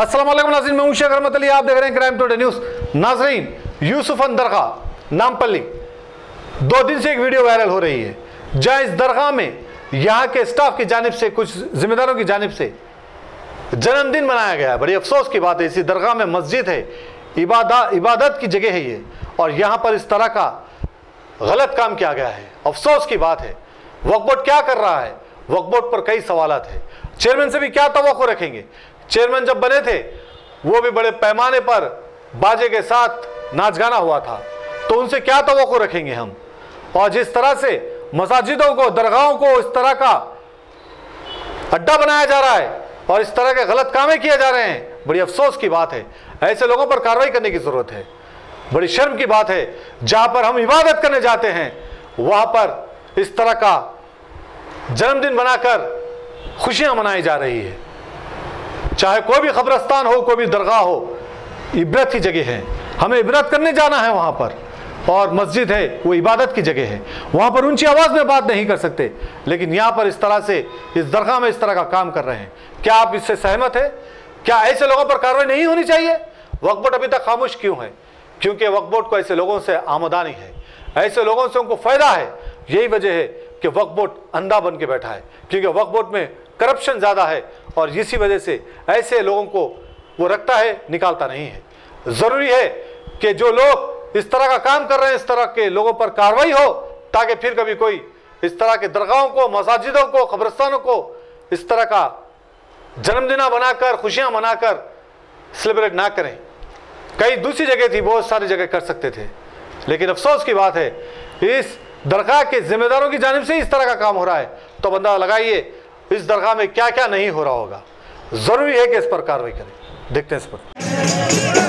अस्सलाम वालेकुम नाज़रीन, मैं शेख रहमत अली, आप देख रहे हैं क्राइम टुडे न्यूज़ नाजरीन यूसुफन दरगाह, नामपल्ली। दो दिन से एक वीडियो वायरल हो रही है, जहाँ इस दरगाह में यहाँ के स्टाफ की जानब से, कुछ जिम्मेदारों की जानब से जन्मदिन मनाया गया है। बड़ी अफसोस की बात है, इसी दरगाह में मस्जिद है, इबादा, इबादत की जगह है ये, और यहाँ पर इस तरह का गलत काम किया गया है। अफसोस की बात है, वक्फ बोर्ड क्या कर रहा है? वक्फ पर कई सवाल है। चेयरमैन से भी क्या तो रखेंगे? चेयरमैन जब बने थे, वो भी बड़े पैमाने पर बाजे के साथ नाच गाना हुआ था। तो उनसे क्या तो रखेंगे हम? और जिस तरह से मसाजिदों को, दरगाहों को इस तरह का अड्डा बनाया जा रहा है और इस तरह के गलत कामें किए जा रहे हैं, बड़ी अफसोस की बात है। ऐसे लोगों पर कार्रवाई करने की ज़रूरत है। बड़ी शर्म की बात है, जहाँ पर हम इबादत करने जाते हैं, वहाँ पर इस तरह का जन्मदिन बनाकर खुशियाँ मनाई जा रही है। चाहे कोई भी खबरस्तान हो, कोई भी दरगाह हो, इबरत की जगह है। हमें इबरत करने जाना है वहाँ पर। और मस्जिद है, वो इबादत की जगह है। वहाँ पर ऊँची आवाज़ में बात नहीं कर सकते। लेकिन यहाँ पर इस तरह से, इस दरगाह में इस तरह का काम कर रहे हैं। क्या आप इससे सहमत है? क्या ऐसे लोगों पर कार्रवाई नहीं होनी चाहिए? वक्फ बोर्ड अभी तक खामोश क्यों है? क्योंकि वक्फ बोर्ड को ऐसे लोगों से आमदानी है। ऐसे लोगों से उनको फ़ायदा है। यही वजह है कि वक्फ बोर्ड अंधा बन के बैठा है। क्योंकि वक्फ बोर्ड में करप्शन ज़्यादा है। और इसी वजह से ऐसे लोगों को वो रखता है, निकालता नहीं है। ज़रूरी है कि जो लोग इस तरह का काम कर रहे हैं, इस तरह के लोगों पर कार्रवाई हो, ताकि फिर कभी कोई इस तरह के दरगाहों को, मसाजिदों को, कब्रस्तानों को इस तरह का जन्मदिना बनाकर, खुशियाँ मनाकर सेलिब्रेट ना करें। कई दूसरी जगह थी, बहुत सारी जगह कर सकते थे। लेकिन अफसोस की बात है, इस दरगाह के जिम्मेदारों की जानब से इस तरह का काम हो रहा है। तो बंदा लगाइए इस दरगाह में क्या क्या नहीं हो रहा होगा? ज़रूरी है कि इस पर कार्रवाई करें। देखते हैं इस पर।